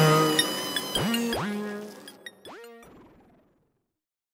tomorrow.